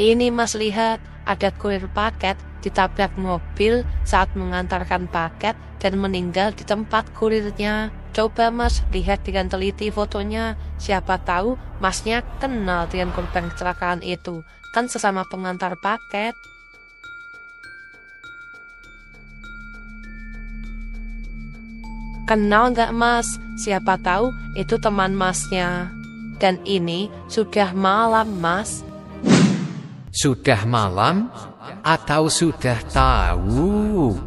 Ini mas lihat, ada kurir paket ditabrak mobil saat mengantarkan paket dan meninggal di tempat kurirnya. Coba mas lihat dengan teliti fotonya. Siapa tahu masnya kenal dengan korban kecelakaan itu. Kan sesama pengantar paket. Kenal nggak mas? Siapa tahu itu teman masnya. Dan ini sudah malam mas. Sudah malam atau sudah tahu?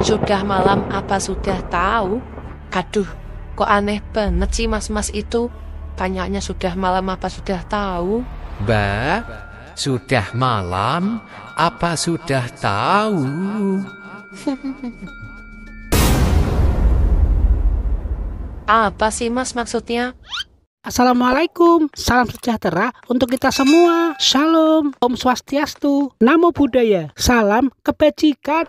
Sudah malam apa sudah tahu? Aduh, kok aneh banget sih mas-mas itu. Tanyanya sudah malam apa sudah tahu? Mbak, sudah malam apa sudah tahu? Apa sih mas maksudnya? Assalamualaikum, salam sejahtera untuk kita semua. Shalom, Om Swastiastu, Namo Buddhaya, salam kebajikan.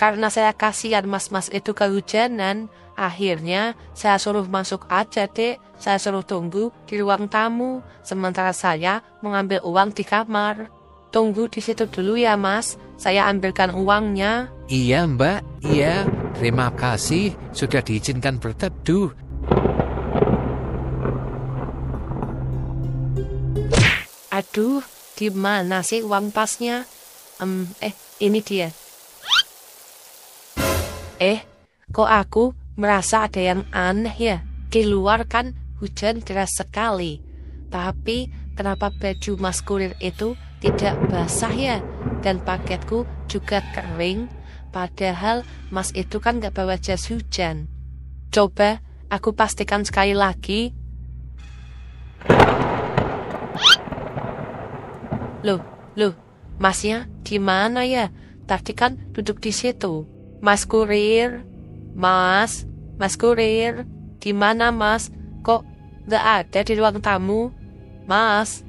Karena saya kasihan mas-mas itu kehujanan, akhirnya saya suruh masuk aja dek. Saya suruh tunggu di ruang tamu, sementara saya mengambil uang di kamar. Tunggu di situ dulu ya mas, saya ambilkan uangnya. Iya mbak, iya. Terima kasih sudah diizinkan berteduh. Aduh, di mana sih uang pasnya? Em, eh, ini dia. Eh, kok aku merasa ada yang aneh ya? Di luar kan hujan deras sekali. Tapi kenapa baju mas kurir itu tidak basah ya? Dan paketku juga kering. Padahal mas itu kan gak bawa jas hujan. Coba aku pastikan sekali lagi. Loh, loh, masnya di mana ya? Tadi kan duduk di situ. Mas kurir, mas, mas kurir, di mana mas? Kok gak ada di ruang tamu? Mas.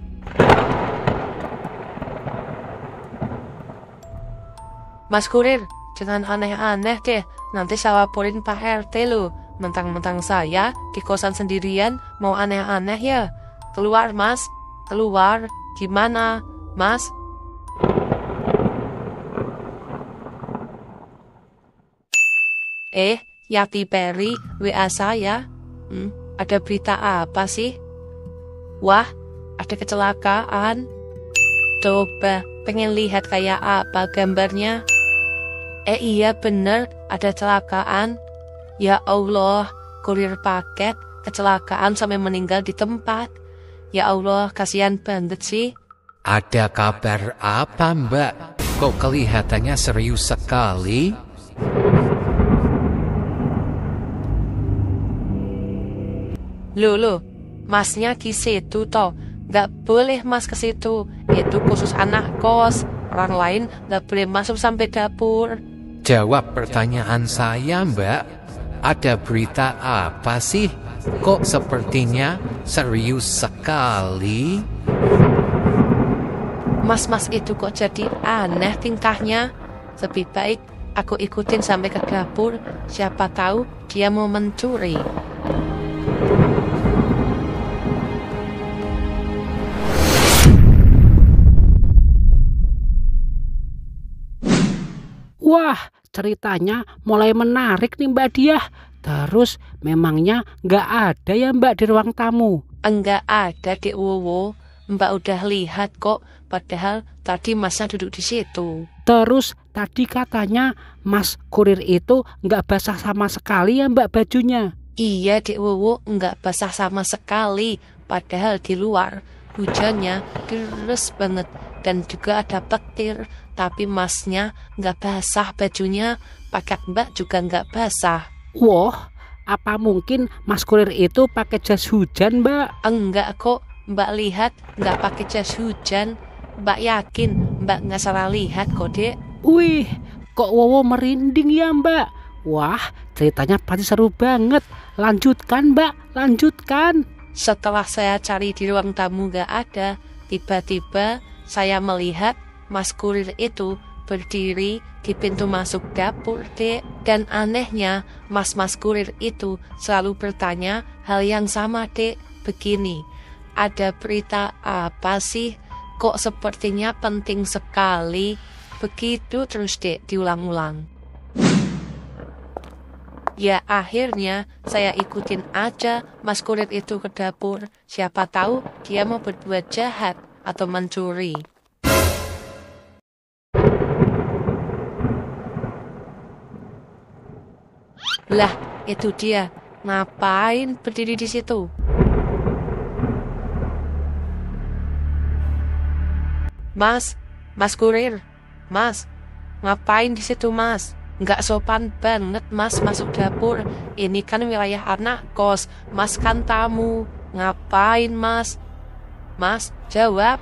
Mas kurir, jangan aneh-aneh deh. Nanti saya laporin Pak RT lo. Mentang-mentang saya di kosan sendirian mau aneh-aneh ya. Keluar mas, keluar. Gimana, mas? Eh, Yati Peri, WA saya. Hmm, ada berita apa sih? Wah, ada kecelakaan. Coba, pengen lihat kayak apa gambarnya. Eh iya bener, ada kecelakaan. Ya Allah, kurir paket kecelakaan sampai meninggal di tempat. Ya Allah, kasihan banget sih. Ada kabar apa mbak? Kok kelihatannya serius sekali? Loh, loh, masnya di situ toh. Gak boleh mas ke situ. Itu khusus anak kos. Orang lain gak boleh masuk sampai dapur. Jawab pertanyaan saya mbak. Ada berita apa sih? Kok sepertinya serius sekali? Mas-mas itu kok jadi aneh tingkahnya. Lebih baik aku ikutin sampai ke dapur. Siapa tahu dia mau mencuri. Wah, ceritanya mulai menarik nih Mbak Diah. Terus memangnya nggak ada ya Mbak di ruang tamu? Enggak ada di Wowo. Mbak udah lihat kok. Padahal tadi masnya duduk di situ. Terus tadi katanya Mas kurir itu nggak basah sama sekali ya Mbak bajunya. Iya, Dek Wowo nggak basah sama sekali. Padahal di luar hujannya deras banget dan juga ada petir. Tapi masnya nggak basah bajunya. Paket mbak juga nggak basah. Wah, apa mungkin Mas kurir itu pakai jas hujan Mbak? Enggak kok, mbak lihat nggak pakai jas hujan. Mbak yakin mbak nggak salah lihat kok, Dek. Wih, kok Wowo merinding ya Mbak? Wah, ceritanya pasti seru banget. Lanjutkan Mbak, lanjutkan. Setelah saya cari di ruang tamu nggak ada, tiba-tiba saya melihat Mas kurir itu berdiri di pintu masuk dapur, Dek. Dan anehnya, mas-mas kurir itu selalu bertanya hal yang sama, Dek. Begini, ada berita apa sih? Kok sepertinya penting sekali? Begitu terus, Dek, diulang-ulang. Ya akhirnya saya ikutin aja mas kurir itu ke dapur. Siapa tahu dia mau berbuat jahat atau mencuri. Lah, itu dia. Ngapain berdiri di situ? Mas, Mas Kurir, Mas, ngapain di situ Mas? Nggak sopan banget Mas masuk dapur. Ini kan wilayah anak kos, Mas kan tamu. Ngapain Mas? Mas, jawab.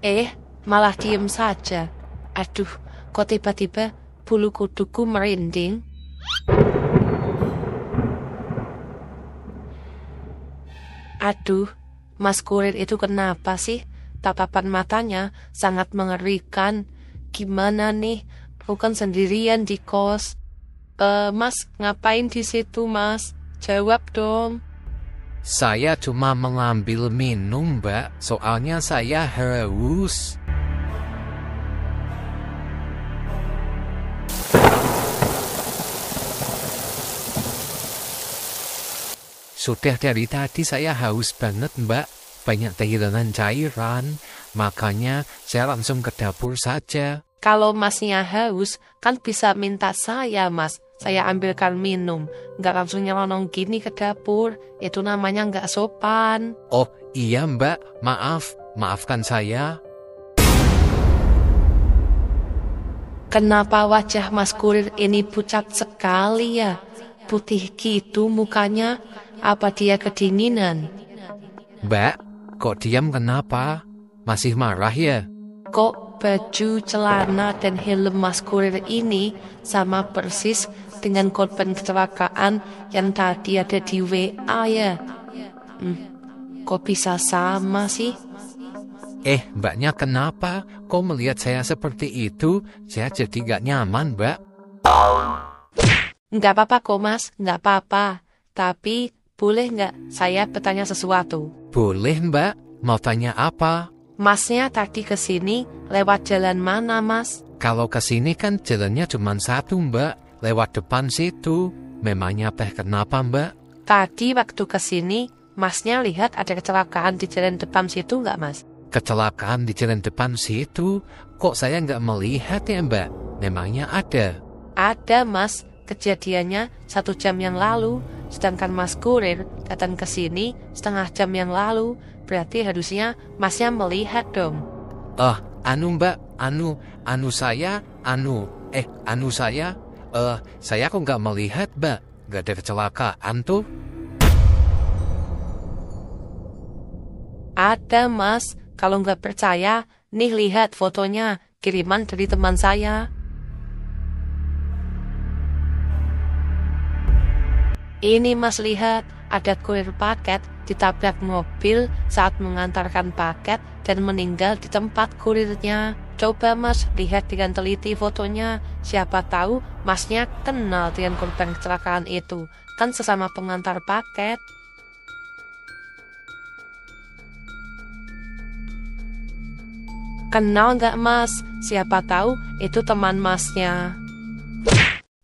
Eh, malah diem saja. Aduh, kok tiba-tiba bulu kuduku merinding? Aduh, Mas Kurir itu kenapa sih? Tatapan matanya sangat mengerikan. Gimana nih? Bukan sendirian di kos. Eh, Mas, ngapain di situ, Mas? Jawab dong. Saya cuma mengambil minum, Mbak. Soalnya saya haus. Sudah dari tadi saya haus banget, Mbak. Banyak kehilangan cairan. Makanya saya langsung ke dapur saja. Kalau masnya haus, kan bisa minta saya, Mas. Saya ambilkan minum. Nggak langsung nyelonong gini ke dapur. Itu namanya nggak sopan. Oh, iya, Mbak. Maaf. Maafkan saya. Kenapa wajah Mas Kurir ini pucat sekali ya? Putih gitu mukanya. Apa dia kedinginan? Mbak, kok diam kenapa? Masih marah ya? Kok baju, celana, dan helm Mas Kurir ini sama persis dengan korban kecelakaan yang tadi ada di WA ya? Hmm, kok bisa sama sih? Eh, mbaknya kenapa? Kok melihat saya seperti itu? Saya jadi gak nyaman, mbak. Nggak apa-apa kok mas, nggak apa-apa. Tapi boleh nggak saya bertanya sesuatu? Boleh, mbak. Mau tanya apa? Masnya tadi ke sini lewat jalan mana mas? Kalau ke sini kan jalannya cuma satu, mbak. Lewat depan situ. Memangnya teh kenapa, mbak? Tadi waktu ke sini, masnya lihat ada kecelakaan di jalan depan situ nggak mas? Kecelakaan di jalan depan situ? Kok saya nggak melihat ya, mbak? Memangnya ada? Ada mas, kejadiannya satu jam yang lalu. Sedangkan mas kurir datang ke sini setengah jam yang lalu. Berarti harusnya masnya melihat dong. Eh, anu mbak, anu, anu saya, anu, eh, anu saya, eh, saya kok nggak melihat, mbak. Nggak ada kecelakaan tuh. Ada mas, kalau nggak percaya, nih lihat fotonya, kiriman dari teman saya. Ini mas lihat, ada kurir paket ditabrak mobil saat mengantarkan paket dan meninggal di tempat kurirnya. Coba mas lihat dengan teliti fotonya, siapa tahu masnya kenal dengan korban kecelakaan itu, kan sesama pengantar paket. Kenal nggak mas? Siapa tahu itu teman masnya.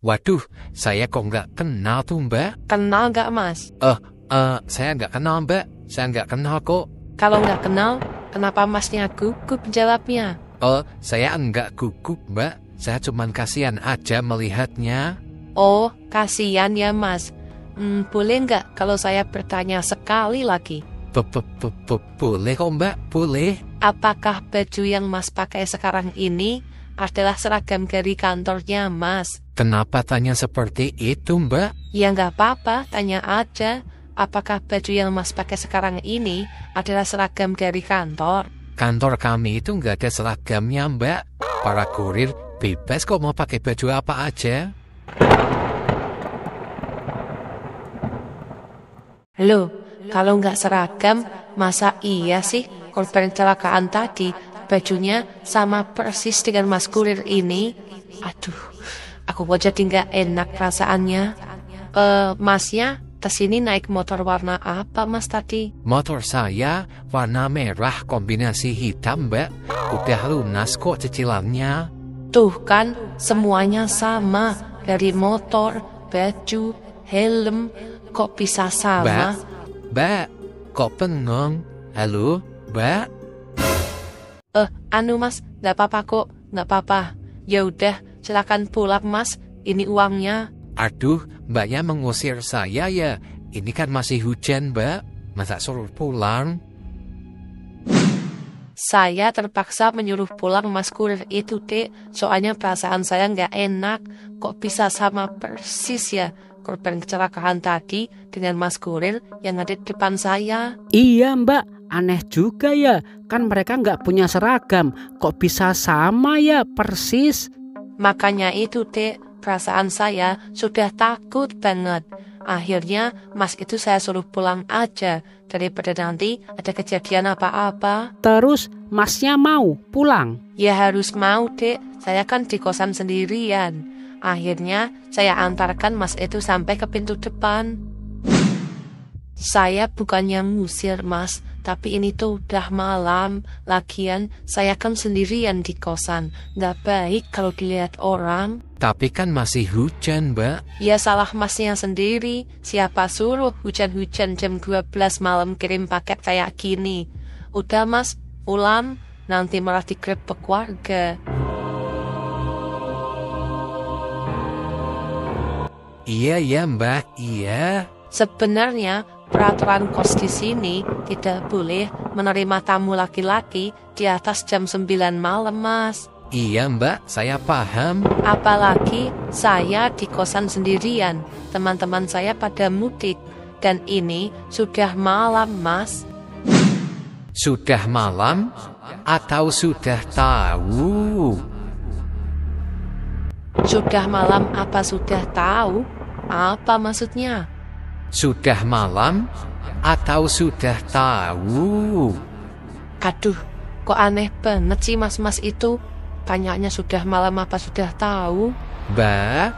Waduh, saya kok nggak kenal tuh mbak. Kenal nggak mas? Eh, eh, saya nggak kenal mbak. Saya nggak kenal kok. Kalau nggak kenal, kenapa masnya gugup jawabnya? Oh, saya enggak gugup mbak. Saya cuman kasihan aja melihatnya. Oh, kasihan ya mas. Hmm, boleh nggak kalau saya bertanya sekali lagi? B -b -b -b boleh kok mbak, boleh. Apakah baju yang mas pakai sekarang ini adalah seragam dari kantornya mas? Kenapa tanya seperti itu mbak? Ya nggak apa-apa, tanya aja. Apakah baju yang mas pakai sekarang ini adalah seragam dari kantor? Kantor kami itu nggak ada seragamnya mbak. Para kurir bebas kok mau pakai baju apa aja. Loh, kalau nggak seragam, masa iya sih korban kecelakaan tadi bajunya sama persis dengan mas kurir ini? Aduh, aku kok jadi nggak enak perasaannya. Eh, masnya ke sini naik motor warna apa mas tadi? Motor saya warna merah kombinasi hitam, Mbak. Udah lunas kok cicilannya. Tuh kan, semuanya sama. Dari motor, baju, helm, kok bisa Mbak, sama? Mbak, kok bengong? Halo, Mbak? Anu mas, nggak apa-apa kok, nggak apa-apa. Ya udah, silakan pulang mas. Ini uangnya. Aduh, Mbaknya mengusir saya ya. Ini kan masih hujan, Mbak. Masa suruh pulang? Saya terpaksa menyuruh pulang mas kurir itu, Dek. Soalnya perasaan saya nggak enak. Kok bisa sama persis ya korban kecelakaan tadi dengan mas kurir yang ada di depan saya. Iya mbak, aneh juga ya. Kan mereka nggak punya seragam. Kok bisa sama ya persis? Makanya itu, Dek, perasaan saya sudah takut banget. Akhirnya, mas itu saya suruh pulang aja, daripada nanti ada kejadian apa-apa. Terus masnya mau pulang? Ya harus mau, Dek. Saya kan di kosan sendirian. Akhirnya, saya antarkan mas itu sampai ke pintu depan. Saya bukannya ngusir, mas. Tapi ini tuh udah malam. Lagian, saya kan sendirian di kosan. Nggak baik kalau dilihat orang. Tapi kan masih hujan, Mbak. Ya salah masnya sendiri. Siapa suruh hujan-hujan jam 12 malam kirim paket kayak gini? Udah mas, pulang. Nanti malah digrebek warga. Iya ya, Mbak. Iya. Sebenarnya peraturan kos di sini tidak boleh menerima tamu laki-laki di atas jam 9 malam, Mas. Iya, Mbak. Saya paham. Apalagi saya di kosan sendirian. Teman-teman saya pada mudik dan ini sudah malam, Mas. Sudah malam atau sudah tahu? Sudah malam apa sudah tahu? Apa maksudnya? Sudah malam atau sudah tahu? Aduh, kok aneh banget sih mas-mas itu? Tanyanya sudah malam apa sudah tahu? Mbak,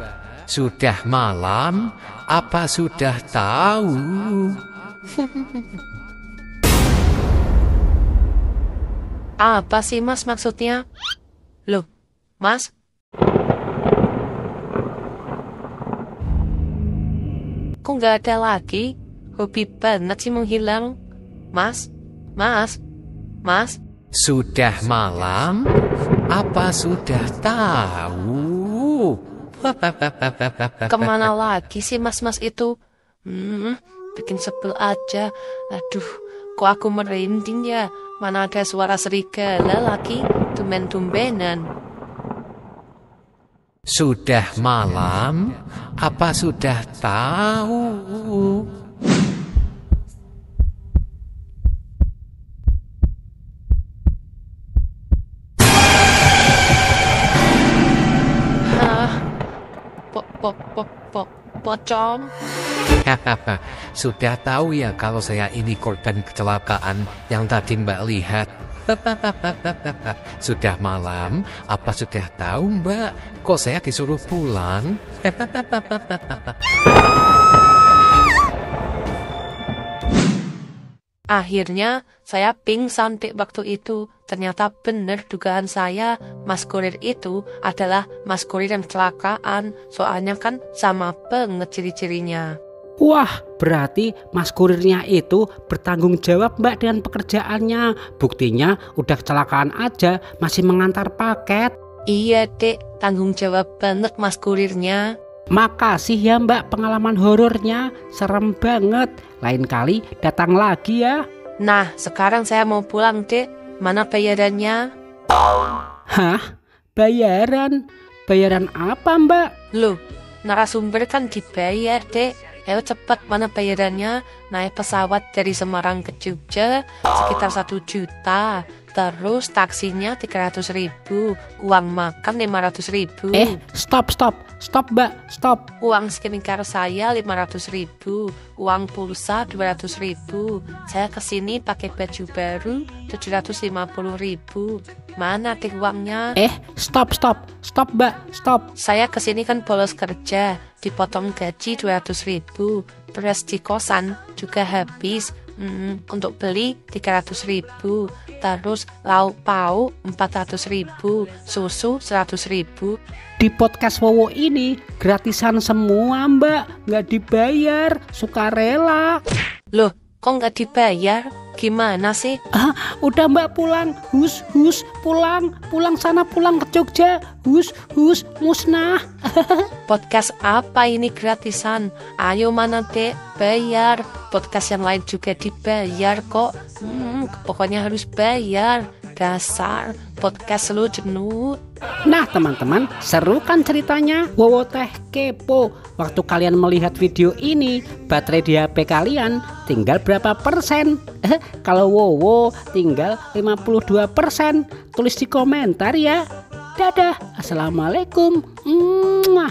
sudah malam apa sudah tahu? Apa sih mas maksudnya? Loh, mas? Kok nggak ada lagi? Hobi banget sih menghilang. Mas? Mas? Mas? Sudah malam apa sudah tahu? Ke mana lagi sih mas-mas itu? Hmm, bikin sebel aja. Aduh, kok aku merinding ya? Mana ada suara serigala lagi? Tumben-tumbenan. Sudah malam apa sudah tahu? Hah? Po, po, po, po, pocong? sudah tahu ya kalau saya ini korban kecelakaan yang tadi Mbak lihat. Sudah malam, apa sudah tahu Mbak? Kok saya disuruh pulang? Akhirnya saya pingsan di waktu itu. Ternyata benar dugaan saya, Mas Kurir itu adalah Mas Kurir yang kecelakaan. Soalnya kan sama banget ciri-cirinya. Wah, berarti mas kurirnya itu bertanggung jawab mbak dengan pekerjaannya. Buktinya udah kecelakaan aja, masih mengantar paket. Iya dek, tanggung jawab banget Mas Kurirnya. Makasih ya mbak pengalaman horornya, serem banget. Lain kali datang lagi ya. Nah, sekarang saya mau pulang dek. Mana bayarannya? Hah? Bayaran? Bayaran apa mbak? Loh, narasumber kan dibayar dek. Ayo cepat mana bayarannya? Naik pesawat dari Semarang ke Jogja sekitar satu juta. Terus taksinya 300 ribu, uang makan 500 ribu. Eh, stop, stop, stop mbak, stop. Uang skincare saya 500 ribu, uang pulsa 200 ribu. Saya ke sini pakai baju baru 750 ribu. Mana teh uangnya? Eh, stop, stop, stop mbak, stop. Saya ke sini kan bolos kerja, dipotong gaji 200 ribu. Beras di kosan juga habis. Hmm, untuk beli 300 ribu. Terus lauk pauk 400 ribu. Susu 100 ribu. Di podcast Wowo ini gratisan semua mbak, nggak dibayar, sukarela. Loh, kok nggak dibayar? Gimana sih? Ah, udah mbak pulang, hus, hus, pulang, pulang sana, pulang ke Jogja, hus, hus, musnah. Podcast apa ini gratisan? Ayo mana dek, bayar. Podcast yang lain juga dibayar kok. Hmm, pokoknya harus bayar. Dasar podcast lu jenuh. Nah teman-teman, seru kan ceritanya? Wowo teh kepo. Waktu kalian melihat video ini, baterai di HP kalian tinggal berapa persen? Eh, kalau Wowo tinggal 52 persen. Tulis di komentar ya. Dadah, Assalamualaikum. Mwah.